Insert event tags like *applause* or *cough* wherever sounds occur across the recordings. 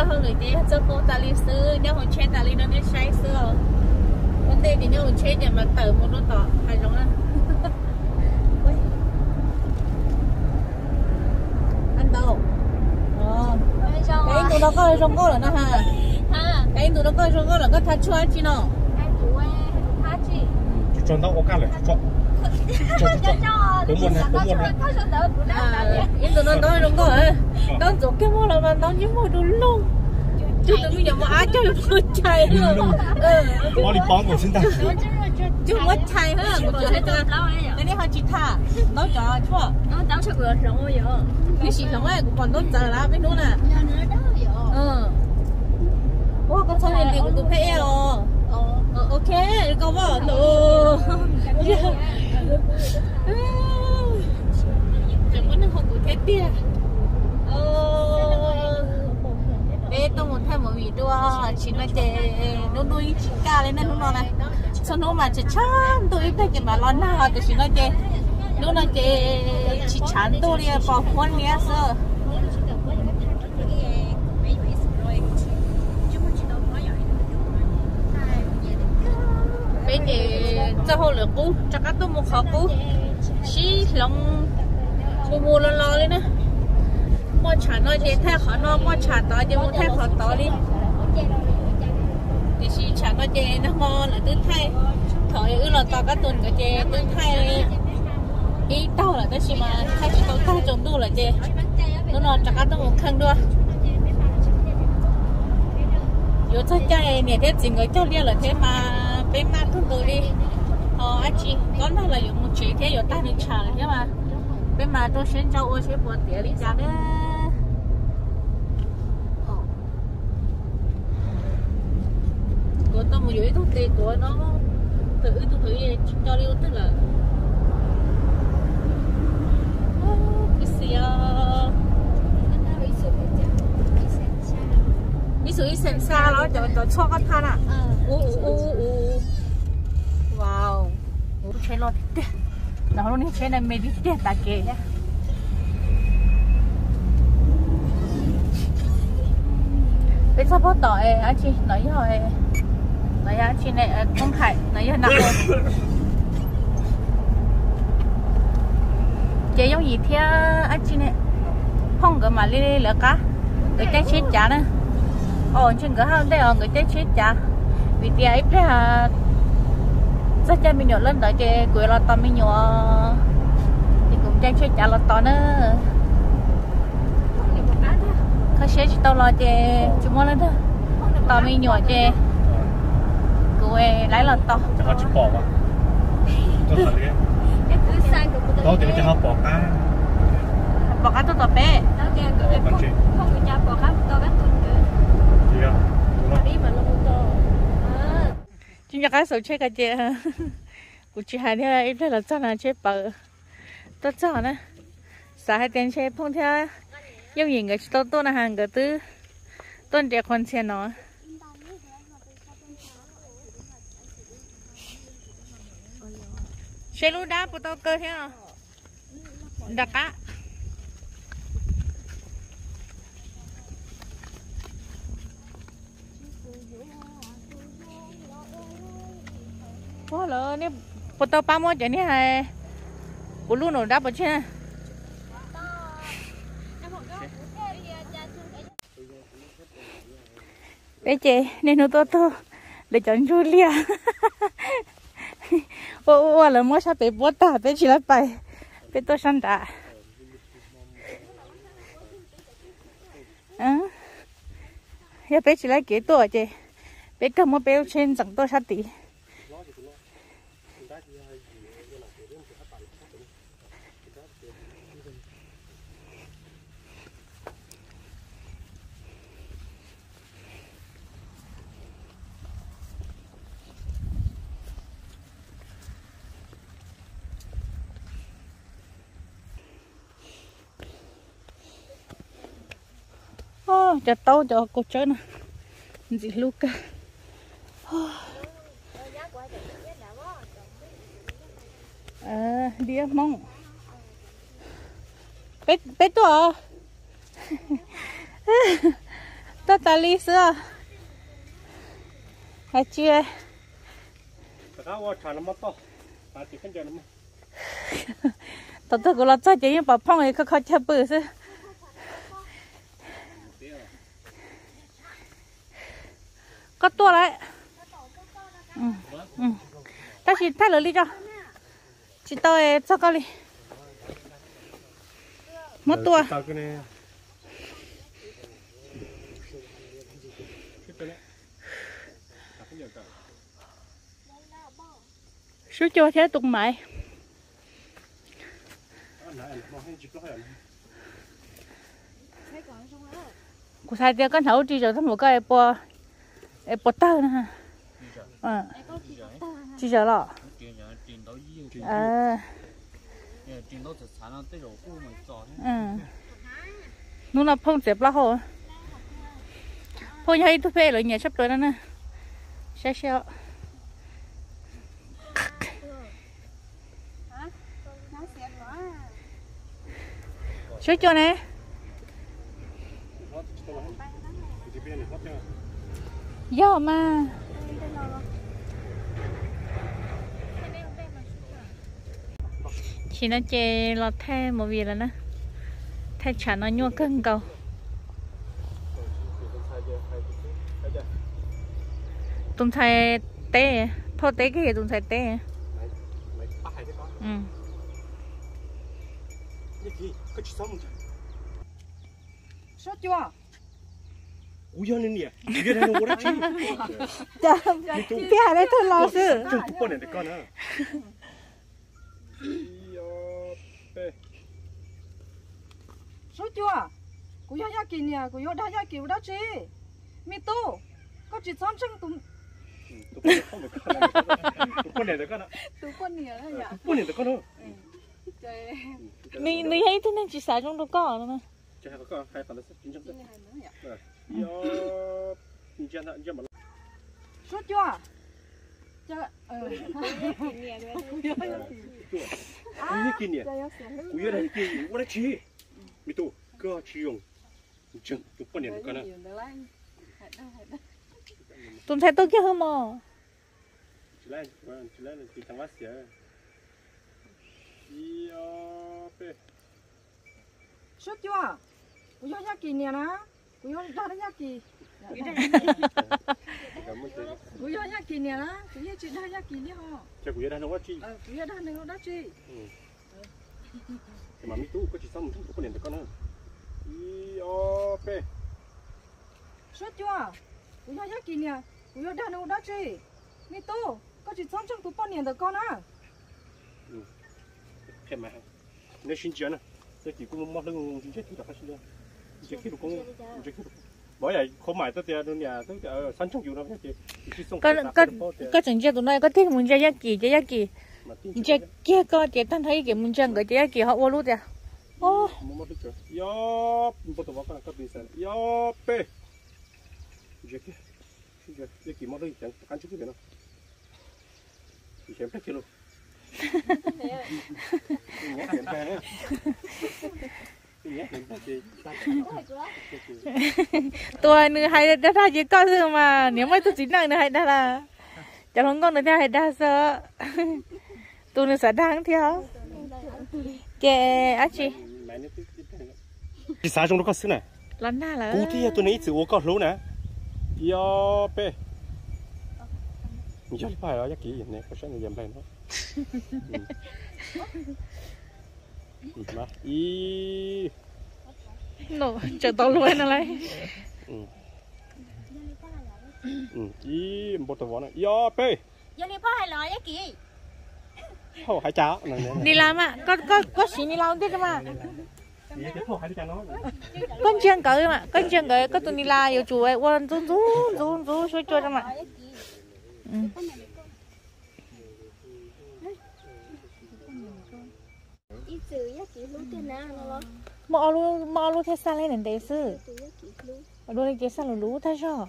cho hơn người thế cho cô ta lý sư. Nếu hồi chơi ta lý nó nên sai xưa. Vấn đề thì nếu hồi chơi nhà mà tờ một nó tỏ. Hay giống á *laughs* ăn đâu? Ờ cái tụi nó có trong cô là nó ha? *laughs* Cái tụi nó có trong cô là có thắt chua chi nó chú cho nó có cả lại chú cho yên tụi nó nói cô ấy nó chụp cái mô là mà nó như mô đồ luôn. Chú tụi giờ mà ai chơi một chạy. Luôn ừ bỏ đi bóng của chúng ta chú mất chạy. hết của chú hết rồi cái này họ chỉ thả nó cho chua cái gì không ai cũng còn tốt giờ là biết luôn à. Ừ ô con xong liền của tụi phải rồi ờ. Ok có vợ nữa chẳng muốn không có tôi muốn thay một vị đua. Chỉ là để nó nuôi chỉ cả lên nên này. Sau nó mà chỉ chán tôi ít cái mà lo nào thì chỉ nói để nó nói để chỉ chán tôi đi, bỏ con nhé sơ. Giờ cho hồ lửa cũ cho các tôi một khó cú, xí lòng mù mù lo lo lên nè mua trả nó chế thay khó nó mua trả to chế mua thay khó to đi. Thì xí trả nó chế nó là tôi thay. Thời ư là to các tuần cái chế tôi thay. Ý tao là tôi mà thay chỉ tao tao trồng đu là chế, nó nó cho các tôi một khăn đua. Yo cho chạy nè thế chỉ người cho liên là thế mà bên mà thun tôi đi ờ anh chị có nói là dùng một chuyện thế yo ta đi trả thế mà bên mà tôi sẽ cho ô sẽ bỏ tiền đi trả đấy. Của tôi một dưới thông tin của nó tự tôi thử cho đi tức là cái gì à? Ví dụ như sen xa đó cho cho cho cái than à u u u wow u chơi lo thế đó lúc này chơi này mấy đi thế ta kể nhá bây giờ bắt đầu ấy anh chị, nói rồi nói anh chị này à, không phải, nói như nào chị giống gì thế, anh chị này? Không có mà đi lỡ cá. Người ta chết chả nữa ồ trên cửa hàng đây ở người ta chết chả. Vì tiền ấy phải à, rất cha mình nhỏ lên tới cái cuối là tao mình nhỏ. Thì cũng trang chơi trả là tao nữa. Khó sẽ chỉ tao lo chè chúng nó lên thôi. Tao mình nhỏ chè. Cuối lấy là tao chắc là chỉ bỏ mà tôi thật đấy tôi thì chắc là bỏ cá. Bỏ cá tao tập bé. Không bị cha bỏ cá tao bắt chúng ta cá sấu chơi cả chị *laughs* cụ chị hai thế ít là chắc là chơi bờ tất cả nè sao hai tên chơi phong theo yêu nhìn cái tôi tôi là hàng cái tư tôi để con xe nó. Xe lúa đá của tôi cơ thế nào? Đặc á. Quá lỡ nè bột tàu ba mươi chén này hay bột luôn rồi đáp bột chưa bé chị, nên nó to to để chọn Julia. Ô ô là mua sao bé bột ta? Bé chỉ là bài bé tôi sang đã à ya bé chỉ là kế tuổi chị. Bé cầm một bé trên chẳng tôi sao tí Ô, cho tao cho cô chơi nè gì Luca. À đi mong bé bé to ta ta lý sữa hay chưa? Tao chả nó tao chỉ là cho chị nhưng bà phong ấy có khó chấp bự chứ có tua đấy. Ừ ừ. Ta chỉ thay lửa đi cho. Chị tôi cho con đi. Mất tua. số cho thế tụng mày. Của sai tiêu con hậu chỉ cho thằng một cái bò bò tơ nữa à chỉ cho lo à ừ. Nó là phong xếp là hồ? Phong hay tôi phê rồi nhà sắp tới đó nè. Xe xe cho nè do mà chỉ nó chè lọt thêm một việc là nó thay chả nó nhua cân cầu. Tụi thầy té. Thôi té cái gì tụi thầy té? Ừ. Số chưa 우연이야. 이게 되는 거라지. 자, 피하래 털 나왔어. 좀 뚜껑에 내 거나. 이어빼. số chưa cô yêu ya kỷ niệm cô yêu đã ya kiểu đó chứ mi tu có chỉ sống trong tụm 뚜껑에 내 거나. tụm con nhiều đó nhỉ 뚜껑에 내 거나. trời Ni ni thấy thế nên chỉ xả trong đó có nữa mà. cho hai con hai tầng nó sẽ chín trong đấy yo giờ nhìn giờ mà sốt chưa? Cho ờ. *laughs* Cái kia nè cúi ở đây kia cúi ở chi. Mi tu cơ chi dùng chừng tu bao nhiêu cái này tụm thấy tôi kia không mò chỉ lên chỉ lên chỉ thằng mắt xỉa. Sốt chưa? cô yêu ya kỷ niệm á cô yêu đã ya kỷ cô yêu ya kỷ niệm á cô yêu chỉ đã ya kỷ niệm hả 자, 우연한 거지. ờ cô yêu đã nữa đó chứ mà mi tu có chỉ xong một có liền được con hơn iop số chưa cô yêu ya kỷ niệm cô yêu đã nữa đó chứ mi tu có chỉ sống trong tụm con nhiều được con á thêm mà nếu xin chuyện này tôi chỉ cũng mong lưng chính chết thì là phát sinh 이 chỉ khi cũng chỉ khi bởi vậy không phải tất nhiên nhà tức là sẵn trong dù nó cái gì có có có chẳng chưa tụi nó có thích muốn chơi giác kỳ chơi giác kỳ chơi kia có chơi thân thấy cái muốn chơi cái chơi giác kỳ họ vô luôn kìa ô yo bắt đầu vào cái bên yo pe chơi kia chơi kia mất đi chẳng ăn chút cái nó chém cái kia luôn *laughs* tôi nữ hay đã ra chỉ có rồi mà nếu mà tôi chính năng nữ hay đã là chẳng không con nữ hay đã sợ. *laughs* Tôi nữ sợ đang theo. Kệ á chị. Chị sao chúng nó có sữa này. Lắm na là. Cú thì à, tôi nãy chịu có lú nè. Yo pe. Giờ phải đó chắc kỹ vậy nè có sẽ người dầm lên đó มาอีหนูจะต้องรวยอะไรอีมบทวอนะยอเป้ยอนี่พ่อให้รอยกี่โอ้หายจ้านี่ลามะก็ก็ก็สีนี่ลามด้วยกันมา con chiên cỡ mà con chiên cỡ có tụi ni la yêu chú ấy quan run run run run suy chơi mà Ừ. mà yá kỹ mà thế nào nó mò thế sao lên đến đấy sư ở đâu lên kia sao lú thế cho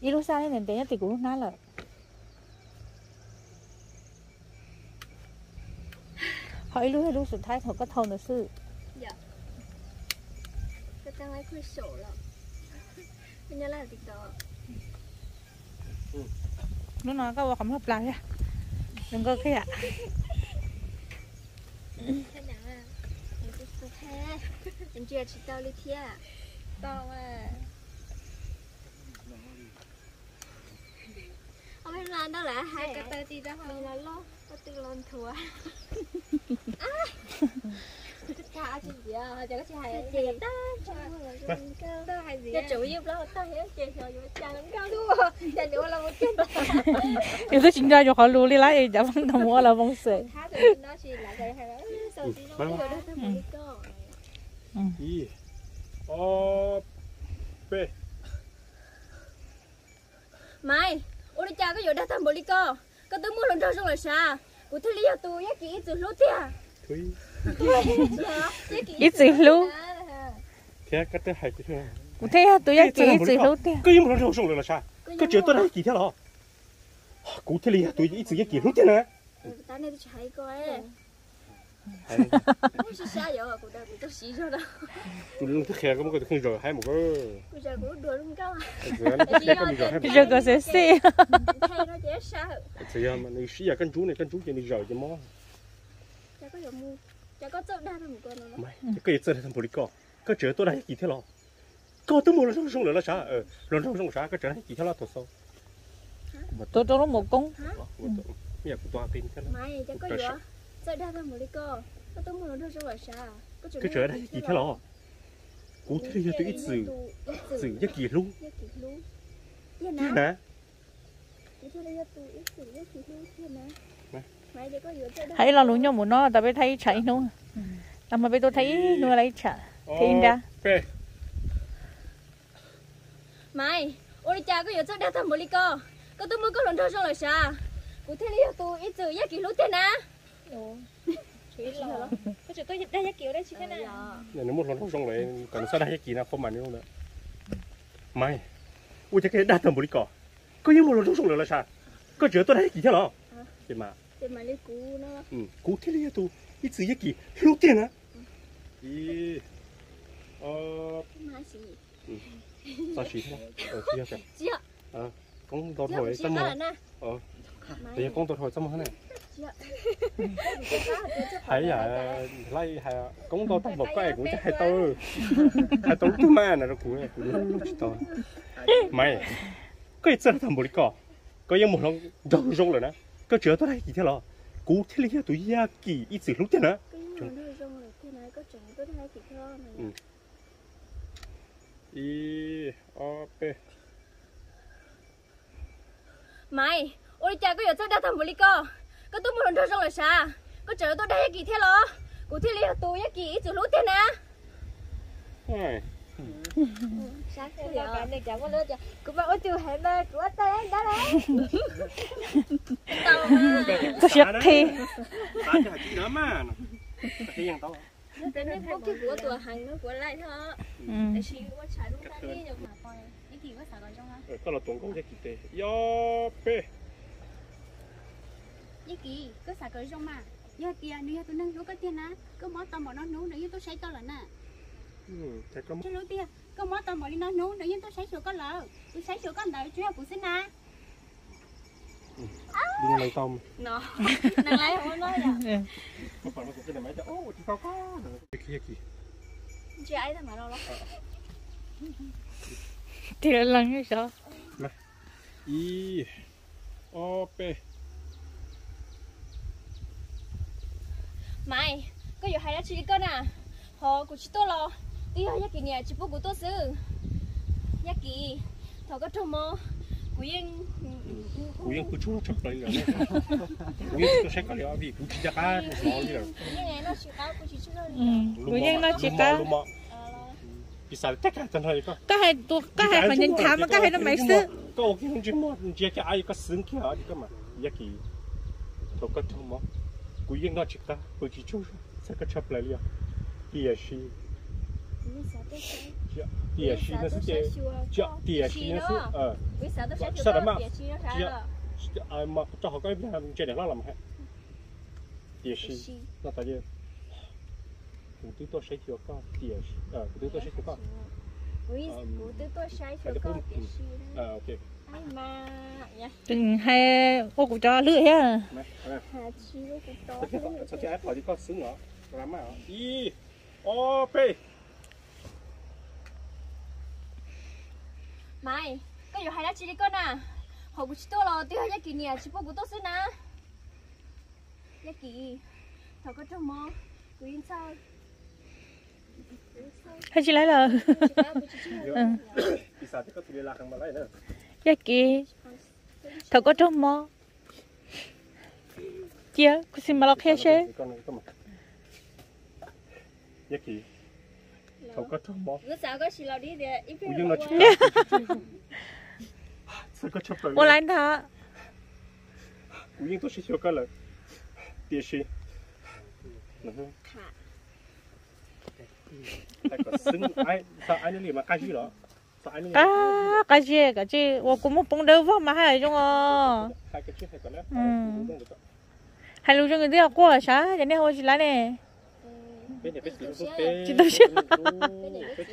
đi lú sao lên đến đấy thì cũng nát rồi họ hỏi lú hay lú sụt thái họ có thâu nữa sư dạ. Cái tăng ấy khui sổ rồi, bây giờ là gì đó nó nói các bạn không hợp lại đừng có kia thế nào à mình cứ sao thế mình chưa chỉ tao đi thia tao à không biết là đó là hai cái tơ đi đó mình là lo có tự lon thua Chả chị gì à, chả có chị hay chị ta, chả ta hay gì? chủ yếu là ta hiểu chị rồi, chả làm cao đúng không? Nữa là một cái yêu chính ra cho họ lưu đi lại chả vẫn đồng mua là bông sệ 이, 어, 빼. Mai, ô đi cha có vô đá thăm bồ lì co Có tướng mua lần trâu xong là xa. Cô thư lý cho tôi, giá kỹ ít dù lút thế à? Thúy. Ít dù lút Thế cái tế hại thế Cô thế à, tôi giá kỹ ít dù lút thế Cứ dùng lần trâu xong là xa. Cứ chứa tôi đã kỹ thế lọ Cô thư lý cho tôi, ít dù giá kỹ lút thế nè Tại này ừ, tôi chạy coi. 哎， Ôi sao sao vậy? Cụ ta cụ ta xí rồi đó. 就弄这黑个么个很热，还么个， Cụ giờ cụ đùa luôn cao. 这样那黑个么热还 bây giờ có sẽ xe Thay nó dễ sao? 这样嘛？你是也跟猪呢，跟猪就你热就么？ Chả có giờ mua. Chả có chỗ đa thằng con nó. 没，这个也这来他不里搞，个这多来几天了？搞都没人送了了啥？呃，人送送啥？个这来几天了多少？ tôi tôi nó một công 我懂，也不多点天了。 Mai chả có gì á. Chỗ co. Có? Có chỗ cái trời này gì thế lo cú thế là tôi ít sử sử nhất kỳ luôn thế nè ít Mai. Có thấy là luôn nhau một nó ta bây thấy chạy nó làm mà bây tôi thấy nó lấy chả Thiên ra. Mai, ôi cha có giờ chỗ đa thầm bồ đi co. Có tôi mua có lần thôi xong là sao? cũng thế lý tôi ít sử nhất kỹ luôn nè *laughs* Chỉ là có chuyện tôi đây giá kiểu đây chị thế nào? này nó một lần xong rồi còn sao đây kỳ nào không mà nữa mai ui cái đa bồ đi cỏ. Có những một lần xong rồi là sao? Có chuyện tôi đây kỳ thế lo thế mà. Thì mà lấy cú nó. Ừ cú thế là tôi ít sử nhất kỳ. Luôn tiền á. Ý ờ. Mà gì sao chỉ thế? Ờ chỉ sao chị ạ. *laughs* Con tôi chị hỏi chị sao có là mà nè ờ. Giờ con tôi hỏi sao mà này có à cái- lấy hay à. cũng tôi tao một cái cũng chắc hay tôi hay tôi tôi mà nó cũng cũng nó chỉ tôi. Mày cái gì thằng bồ đi cỏ có những một lần đầu rong rồi nè có chưa tôi đây gì thế lo cú thế lý tôi ya kỳ ít gì lúc thế nè cái mà nó rong là thế này có chẳng có hai này có sao tôi lần đầu rong là sao có chờ tôi đây kỳ thế lo cụ lý do tôi kỳ ít lúc thế nè Ai, sao thế vậy này chẳng có lớn chưa cụ bảo ôi tiêu hẹn đây của tay đó đấy. Tao mà. Tôi sẽ thi. Ta chỉ chỉ đó mà. Cái gì tao. Thế nên có cái của tụi hàng nó của lại thôi ừ. Để chị có chạy lúc ta đi được mà coi Cái gì có xả gọi trong á có là tổng cộng cái gì thế yo p Với kỳ, có xả cỡ trong mà. Giờ kìa, nếu tôi nâng rú cái tiền á Có mó tao mỏ nó nú, nếu như tôi xây tao là nè ừ cái có Chứ lối tia, có mó tao mỏ đi nó nú, nếu tôi xây sửa có lỡ Tôi xây sửa có đợi chú phụ sinh à. Đi ngay tao Nó Nàng lấy không nói rồi có phải nó cũng cái này mấy cho ô chỉ tao có. Kia kì. Chị ấy thôi mà đâu đó. Thì là lần như sao i o p Mày Có dù hay là chị con à Họ của chị tôi lo Tí hơi nhắc kỳ nhà chị bố của tôi sư Nhắc kỳ Thọ có trông mô Của yên cú yên cú chú chụp lại rồi cú yên tôi sẽ có liệu vì cú chỉ ra cái nó như là Như này nó chịu cao của chị chứ đâu ừ. Tự nhiên nó chỉ mọ bị sao tất cả chân hơi có có hai tôi có hai phần nhân mà có hai nó mấy sư có cái không chỉ mọ chỉ cái ai có sướng kia đi cơ mà nhắc kỳ thọ có trông yên nó chỉ cú chỉ chú sẽ có chụp lại liền? Địa sĩ địa sĩ nó sẽ địa địa sĩ nó sẽ ờ. Vì sao tôi sẽ chịu Sao đó mà? cao địa chỉ nó trả Dạ. rồi à mà cho họ cái làm trên này nó làm hay địa sĩ nó tại vì cụ tôi tôi sẽ chịu có địa sĩ ờ cụ tôi tôi sẽ chịu có cụ tư tôi sai cho con cái gì đó. À ok. ai từng hai cô cũng cho lưỡi ha cũng sao cái áp vào đi có xứng nó làm mà y ô p mày có dù hay là chỉ đi con à? Họ cũng chỉ tôi là tiêu hay kỳ nè chỉ bố của tôi xin à ya kỳ thằng có trong mò quý yên sao? Hay chỉ lấy là ya ki thọ có trông mò. Chia cứ xin mà lọc khe xe. Ya ki thọ có trông mò. Cứ sao có xì lò đi để ít biết rồi *laughs* sao có trông mò? Ô lại thà u yên tôi xì xì cả là tiếc xì. Lại ai sao ai nên liền mà cai chứ ai nó cá cái gì? Cái gì? Tôi cũng muốn bông đâu mà hay chung à? Hai cái chiếc hay hay lúc cho người ta qua sao cho nên hồi chỉ lấy nè. Này chỉ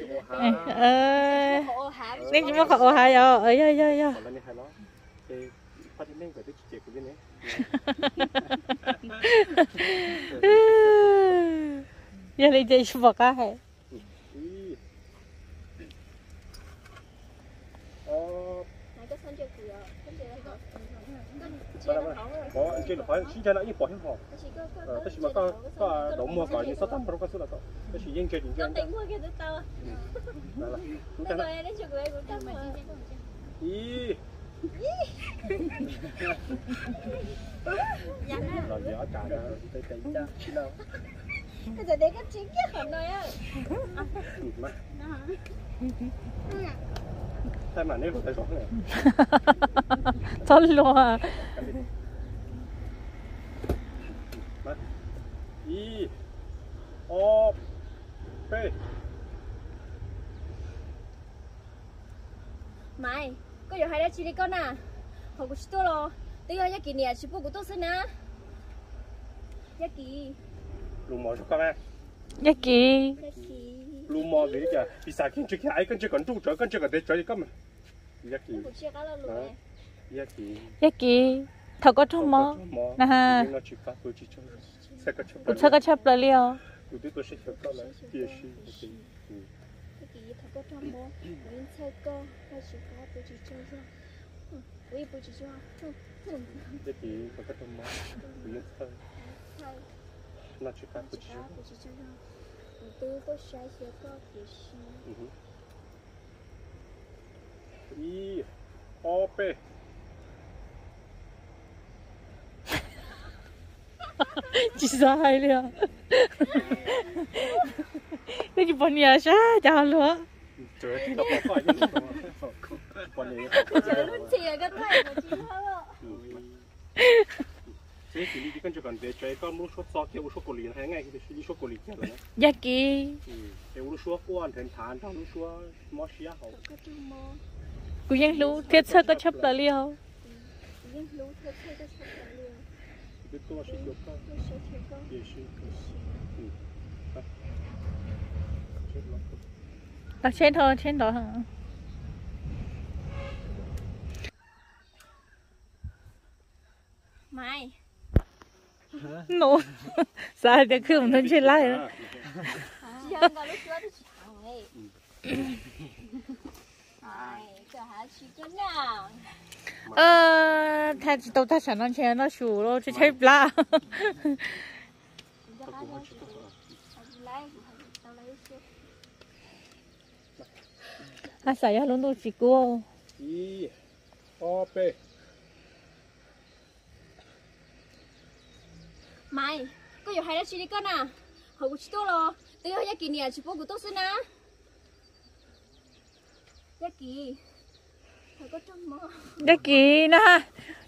một hai ờ nên chỉ muốn có hai giờ ờ giờ giờ giờ còn là như hai nó thì phát đi lên cái cái chỉ của bên này giờ đi chơi chụp cá hay Ý. Ờ, này có sân chơi cửa sân chơi là có Đó là có anh chơi là phải xin cho nó họ. chỉ có có Ờ, tất nhiên mà có có đổ mua có những số tám đâu có số là có. Tất nhiên yên chơi những có chơi. tiền mua kia tự tao Đó là. Chúng cái ta này đến chơi của tao mà ý. Rồi giờ cả đó tới tới cha chỉ nào. cái giờ đấy cái chính cái khoản này á Mà. Tại mà nếu phải rõ này. *laughs* thật luôn à Mà. Ý. Ô. Bê. mày có giờ hay là chỉ đi con à họ cũng chỉ tôi lo tôi hay cái này chỉ bố của tôi xin à ya kỳ Lù mò cho con à. giờ kì ya kỳ lù mò về kìa đi xa kiến chưa kia ai con chưa còn trụ trở con chưa còn để chơi con mà giá kỳ cũng chưa có kỳ trong mò Nè ha. sẽ cũng sao có chấp lại liao sẽ là kỳ hay chỉ chỉ chơi giá kỳ có chỉ có sai sẽ có cái gì ý ô bê chỉ sai liao cái gì bọn nhà sao chào luôn trời thì nó bỏ qua những cái con này chơi luôn thì cái này mà chỉ thôi thế thì đi con chưa còn để chơi con muốn số so kia muốn số cổ liền hay ngay cái đi số cổ liền kia rồi giờ kì. Thì muốn số quan thành thản trong muốn số mỏ xía hậu có trong mơ cũngยังรู้เทศก็chấp lại liao nhưng lúc thật sự có thật là liền cái tôi sẽ chụp con tôi sẽ thấy có địa sĩ chết lắm là trên thôi trên đó hả mày nổ sao để cứ một thân trên lại ờ thay chỉ tàu chẳng nói chuyện nó sủ rồi chứ chơi bla. Chị chị à sao ya luôn đâu chỉ cô ý bê mày có giờ hay là chị đi con à? Họ cũng chỉ tôi lo tôi hay kỷ niệm chỉ bố của tôi xin ya kỳ để kì nè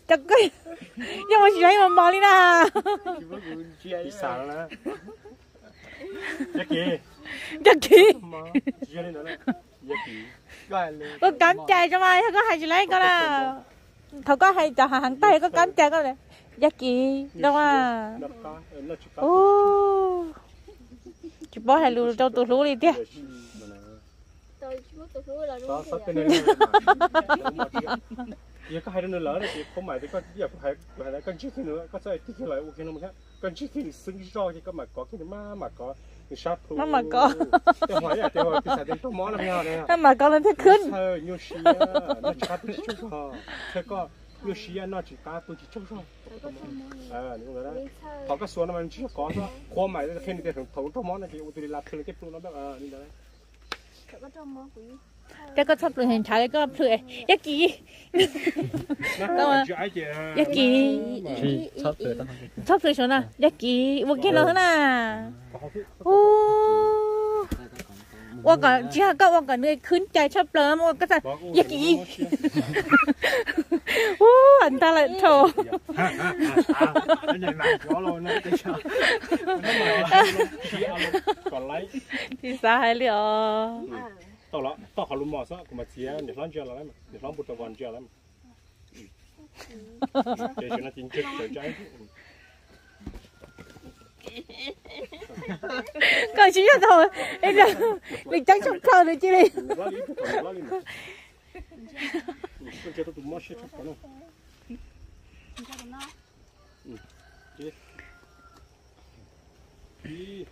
chắc cái nhưng mà chỉ lấy một món đi xa nữa giá kỳ chắc kì. Mà giá kỳ có cắm chai cho mai có hai chỉ lấy có là có hai chả hàng tay có cắm chai có này chắc kì đâu à. Ô chỉ bỏ hai lù trong tủ lú đi tiếc đó, sắp cái này giờ có hai đứa nữa lỡ này thì không phải thì con giờ phải phải là con trước nữa. Con sẽ tiếp theo lại ok không khác con trước khi xứng do thì con mà có cái mà mà có cái sáp nó mà có tôi hỏi là tôi hỏi tôi sẽ đến tôi mó làm nhau này nó mà có lên thế khứt. sao nhiều xí nó chả biết chút thế có nhiều xí nó chỉ cá tôi chỉ chút à, thôi à đúng rồi đấy có cái mà nó chỉ có thôi. Khoa mày khi đi đến thấu tôi mó này thì tôi đi làm cái nó biết à như đó Thật có trong món của แต่ก็ชอบเลยเห็นชายก็เผื่อยากี nó là chữ ai chị ยากี ที่ชอบเสือต้อง ชอบเลยชนะยากีว่ากินแล้วนะโอ้ว่าก็จีฮก็ว่าก็เหนื่อยขึ้นใจชอบเปลิมว่าก็จะยากีโอ้อันตรายโถ nhìn mặt quá luôn nó tí sao? Còn lấy thì sao hay liệu? Tao lọ tao học luôn mò sao? Cũng mà chỉ để lăn chơi là lắm. Để lăn bút tao vòn chơi lắm. Chơi chuyện nó chính chất chơi chơi còn chỉ là thôi. Bây giờ mình trắng trong thơ nữa chứ đi. Hãy subscribe cho kênh Ghiền Mì Gõ Để không 이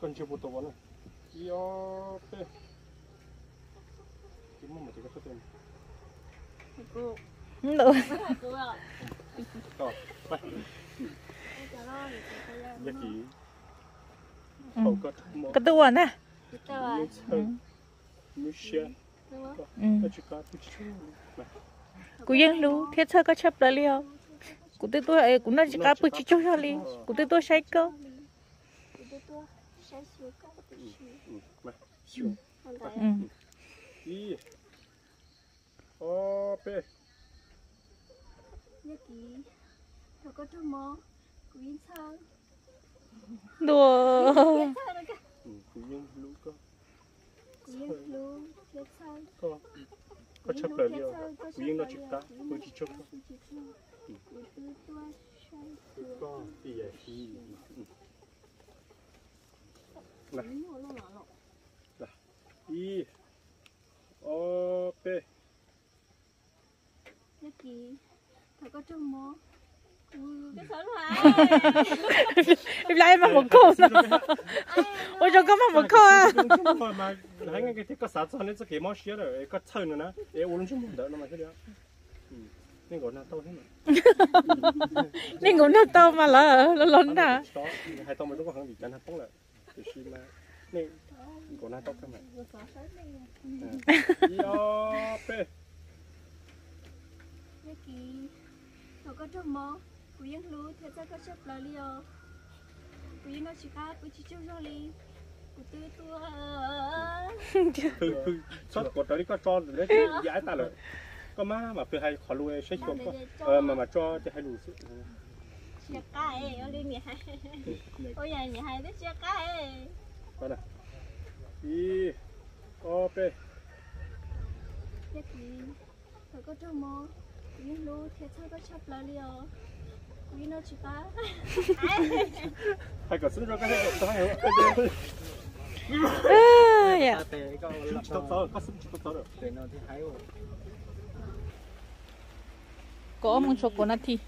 건지부터 보는 이 옆에 뒷몸을 제가 쳐드립니 이거 nữa cái tua ừ. nè à? ừ. ừ. cú yên lu thiết sơ có chấp lại liao cú à, tôi tôi cũng nói chỉ cá bự chỉ cho cho li cú tôi tôi say cơ. 이 어빼 여기 저것도 뭐 구인상 đùa. Có chấp lời điều quý nó chụp ta quý chỉ chụp ta có gì vậy này. Này. Y. O. P. Cái gì thằng có trong mô *laughs* em lại mà một cô nó ôi chồng có mà một cô à. Mà lấy ngay cái thiết có sát cho nên cái món xía rồi có thơm nữa nè. Để uống chút mình đỡ nó mà cái đó ừ. nên gọi là tao thế này. *laughs* Nên gọi là tao mà là lớn nè hai tao mà lúc còn hàng bị chán hạt phong lại. Fukushima này na tóc các bạn Yope Yaki nó có trong mỏ của những lú thế ra có chấp lời liều. Của những nó chỉ khác của chị chú rồi li của tư tua sót cột đó đi có tròn rồi đấy giải ta rồi. Có má mà phải hay khó lui sẽ không ờ, mà mà cho cho hay lùi chưa cá ấy ô nhỉ? *laughs* Ôi nhà nhỉ hai đứa chưa cá ấy đó là đi. Ô pe gì? Phải có trâu mò. Quý nó thiệt sao có chập lá liều. Quý nó chỉ cá hay có *laughs* súng dạ. rồi cái này có sao không 야. có mong cho con nát thì.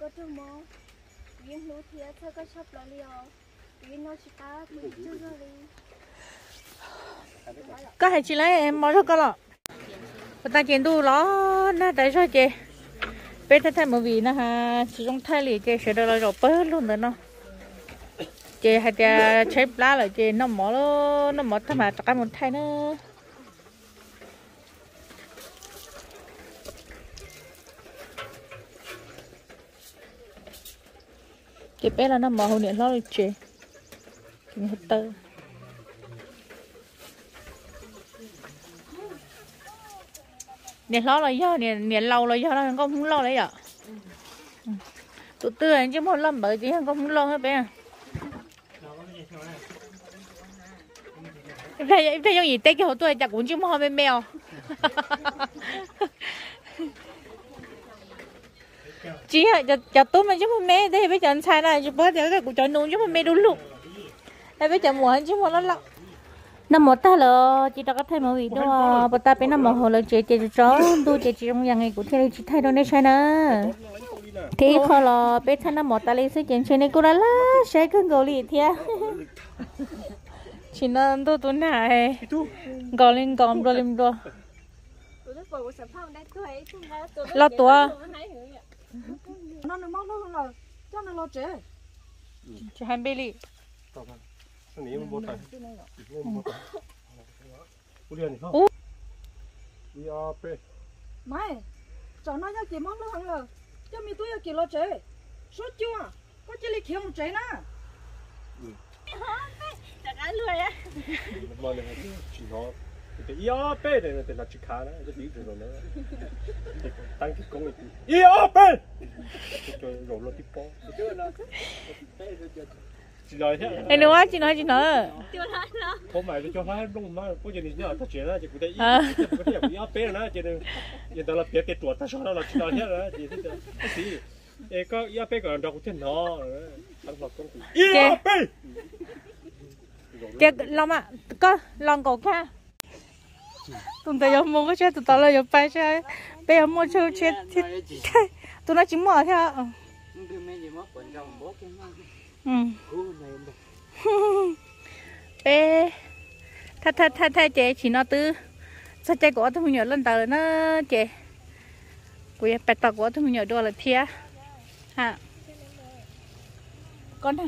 Thật có trong món Của Yên Lưu Thiết Sao có chấp lời liều Của Yên nó chỉ có Của chị chú cho li ก็ให้ชิไลเอ็มมอชก็หรอปตาเจนดูล้อน่าแต่ชอบเจเป็นท่านมือวีนะคะชิจงไทยเลยเจเสด็จเราจะเปิดรุ่นเลยเนาะเจให้เจใช้ปลาเลยเจน้ำหมอแล้วน้ำหมอทำมาจากการหมดไทยเนาะ chị bé là nó mở hồn điện lo được chế kinh hết tơ. Điện lo là do điện điện lâu là do nó không muốn lo đấy ạ. Tụt tư anh chứ một lâm bởi chứ không muốn lo hết bé à. Bé bé giống gì tết cái hồ tôi chặt cũng chứ mua bên mèo. *laughs* là chặt chặt tôi mà chứ một mẹ đây bây giờ anh sai là chứ bớt giờ cái của cho nung chứ một mẹ đúng lúc ai biết chả muốn chứ muốn nó lắm năm một ta là chỉ đã có thêm một vị đó bà ta bên năm một hồ là chị chị chó tôi chị chị trong nhà này cũng thay chị thay đồ này sai nữa thì khó là bên thân năm một ta lấy sự chuyện trên này cũng là lá sẽ cứ gọi đi thia chỉ là tôi tôi này gọi lên gọi rồi lên rồi lo tua nó nó mong nó không là cho nó lo chế chỉ hai bê li này một tay. Một tay. Ủa đi không? Đi à bê. mày cho nó nhá kì mong nó không là cho mi tôi kì lo chế số chưa? Có chỉ kiếm một chế na chả cá lười á Mà này chỉ nó cái ia bê này là là te io bene della cicala e lì giuro no anche come ti io bene rồi lo ti po chị nói thế em nói chị nói chị nói không phải cho hai đông mà có gì nữa ta chuyện là chị cũng thấy có thể io bene nữa chị nên giờ ta là biết cái tuổi ta sao nó là chị nói thế đó chị thấy ê có io bene còn đâu cũng thế nó ăn lọc con io bene cái lòng à có lòng cổ kha Tụi ta yêu mua cái chơi tụi ta là yêu bay chơi. Bây giờ mua chơi chơi thì Tụi nó chỉ mua theo. Ừ. ừ. *laughs* Bé thay thay thay thay chị chỉ nó tư sao chơi của tôi nhớ lần đầu nó chị của bẹt tao của tôi nhớ đồ là thia. Hả? Con ha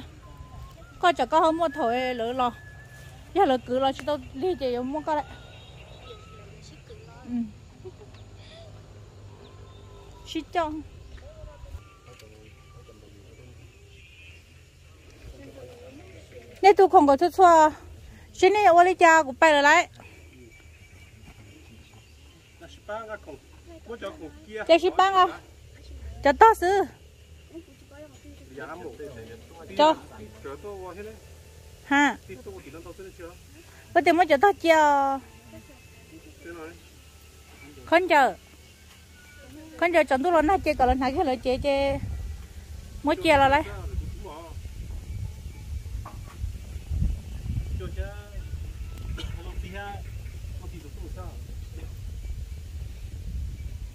con chả có không mua thổi lỡ lo. Giờ lỡ cứ lo cho tao đi chị mua con đấy Ừ. Xích trong. Nè tu không có chút xóa. Xin này ở đây cha cũng bay lại. Đây xích băng không? Chả to sư. Cho. Ha. Bây giờ mới chả to chưa? con chờ con chờ chọn tôi lần này chơi còn lần hai cái lời chơi chơi mỗi chơi là đấy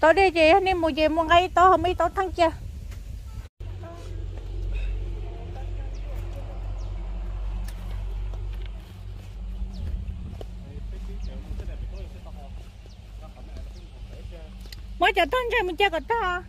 tôi đi anh em mua gì mua ngay to không ít to thăng chưa mới cho thăng chơi mình chơi có to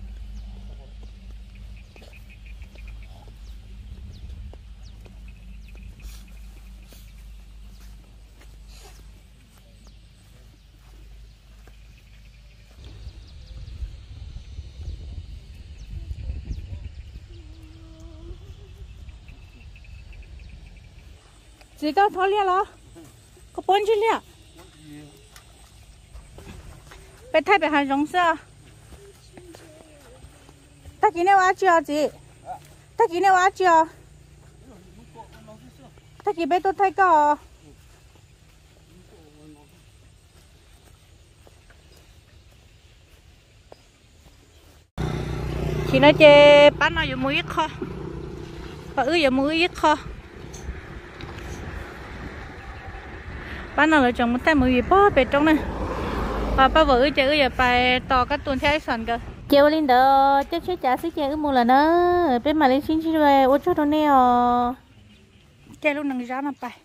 chỉ có thôi lia lo có bốn chứ lia bé thay bé hàng rong sao ta chỉ nêu á chưa chị ta chỉ nêu á chưa ta chỉ bé tôi thay có chị nói chê bán nó dùng mũi kho bà ư dùng mũi kho bán nó là chồng một tay mũi bó về trong này bà bà vợ ư chê ư phải tỏ các tuần theo sẵn cơ chiều lên đó chắc chết trả sức chơi mua là lần nữa. Bên mà lên xin xin về ô cho nó nè chơi luôn đừng ra mà bài